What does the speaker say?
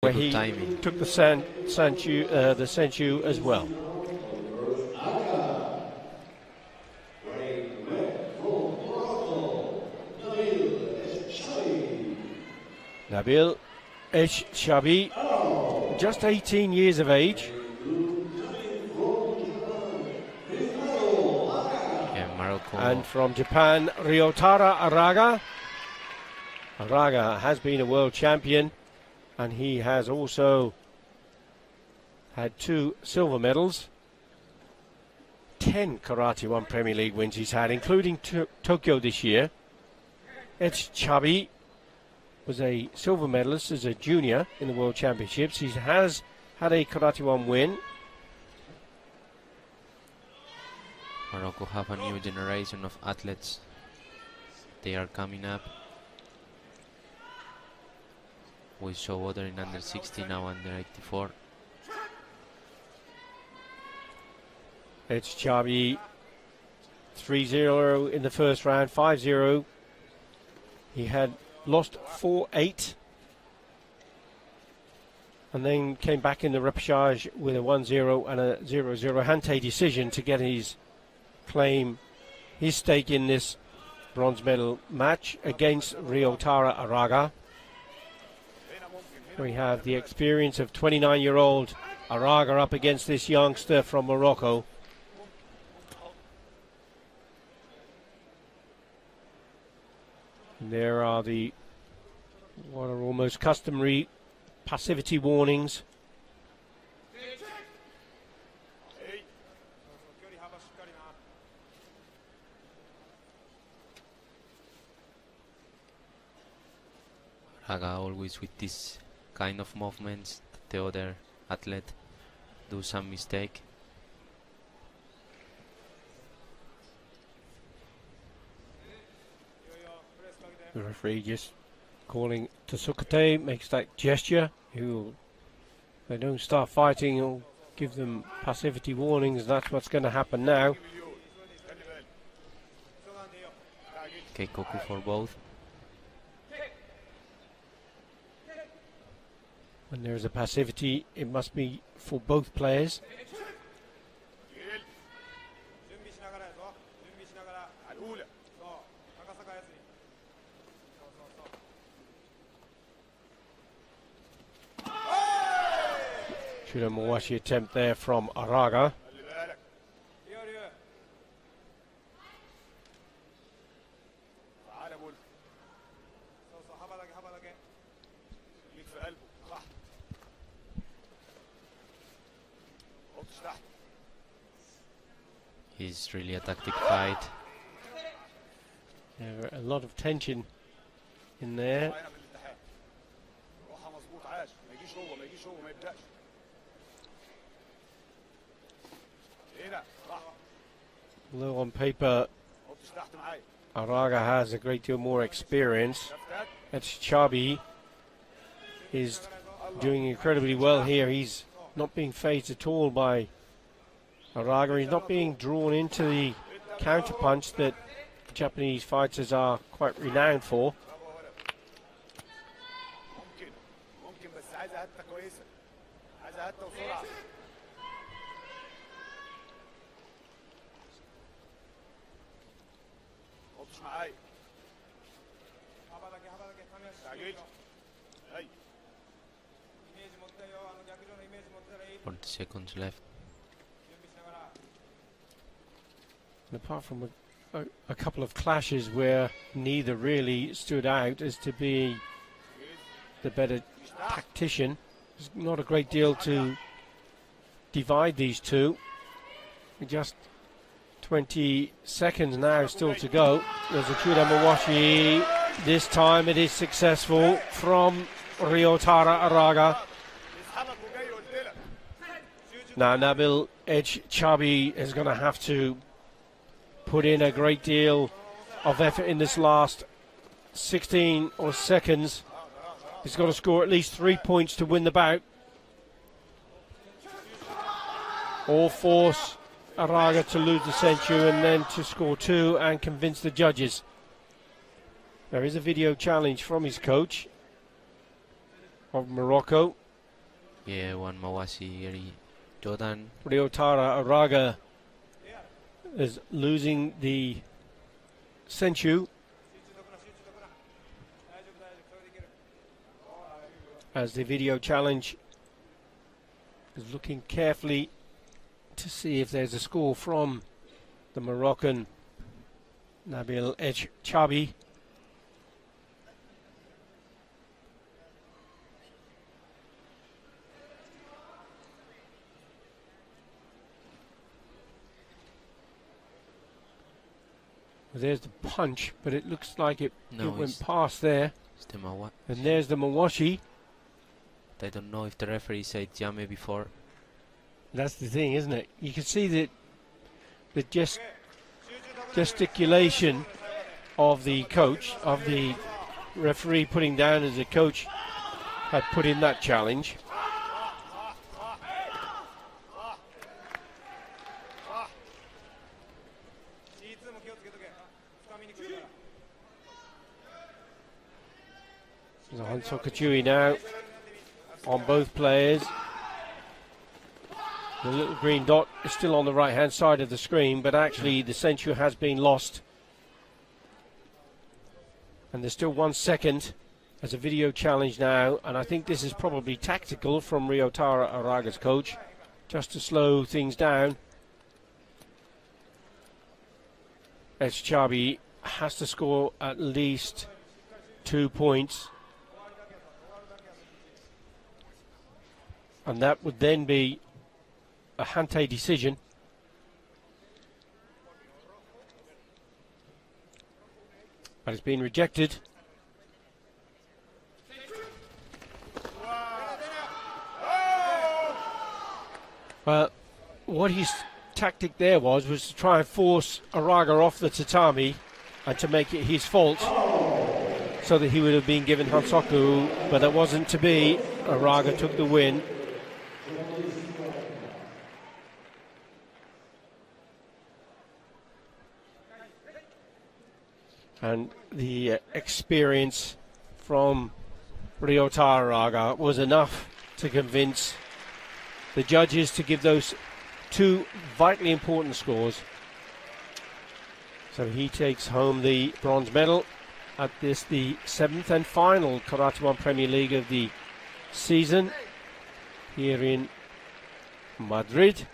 where he timing. took the San, Sanchu, uh, the Senshu as well. Nabil Ech-chaabi, just 18 years of age. Yeah, Morocco. And from Japan, Ryutaro Araga. Araga has been a world champion and he has also had two silver medals. 10 Karate 1 Premier League wins he's had, including to- Tokyo this year. Ech-chaabi was a silver medalist as a junior in the World Championships. He has had a Karate 1 win. Morocco have a new generation of athletes. They are coming up. We saw other in under 60 now under 84. It's Chabi 3 0 in the first round, 5 0. He had lost 4 8 and then came back in the repechage with a 1 0 and a 0 0 Hantei decision to get his claim, his stake in this bronze medal match against Ryutaro Araga. We have the experience of 29 year old Araga up against this youngster from Morocco. And there are the what are almost customary passivity warnings. Raga always with this kind of movements. The other athlete do some mistake. The referee just calling to Sukate makes that gesture. Who they don't start fighting, he'll give them passivity warnings. That's what's going to happen now. Keikoku for both. When there is a passivity, it must be for both players. Shiro attempt there from Araga. is really a tactic fight. There were a lot of tension in there. Although on paper, Araga has a great deal more experience. That's Chabi is doing incredibly well here. He's not being phased at all by Araga. He's not being drawn into the counterpunch that Japanese fighters are quite renowned for. Forty seconds left. And apart from a, a, a couple of clashes where neither really stood out as to be the better tactician, there's not a great deal to divide these two. Just 20 seconds now still to go. There's a Chuda Mawashi. This time it is successful from Ryutaro Araga. Now Nabil Ech-chaabi is going to have to put in a great deal of effort in this last 16 or seconds. He's got to score at least three points to win the bout. Or force Araga to lose the Senshu and then to score two and convince the judges. There is a video challenge from his coach of Morocco. Yeah, one Mawashi eri Jordan Ryutaro Araga is losing the Senshu as the video challenge is looking carefully to see if there's a score from the Moroccan Nabil Ech-chaabi. There's the punch, but it looks like it, no, it went past there. The and there's the Mawashi. They don't know if the referee said Yame before. That's the thing, isn't it? You can see that the gest gesticulation of the coach, of the referee putting down as the coach had put in that challenge. Hansoku Chui now on both players. The little green dot is still on the right hand side of the screen, but actually the centre has been lost. And there's still one second as a video challenge now, and I think this is probably tactical from Ryutaro Araga's coach, just to slow things down. As Chabi has to score at least two points. And that would then be a Hantei decision. But it's been rejected. Well, what his tactic there was was to try and force Araga off the tatami and to make it his fault so that he would have been given Hansoku, but that wasn't to be. Araga took the win. And the uh, experience from Ryota Araga was enough to convince the judges to give those two vitally important scores. So he takes home the bronze medal at this, the seventh and final Karate One Premier League of the season here in Madrid.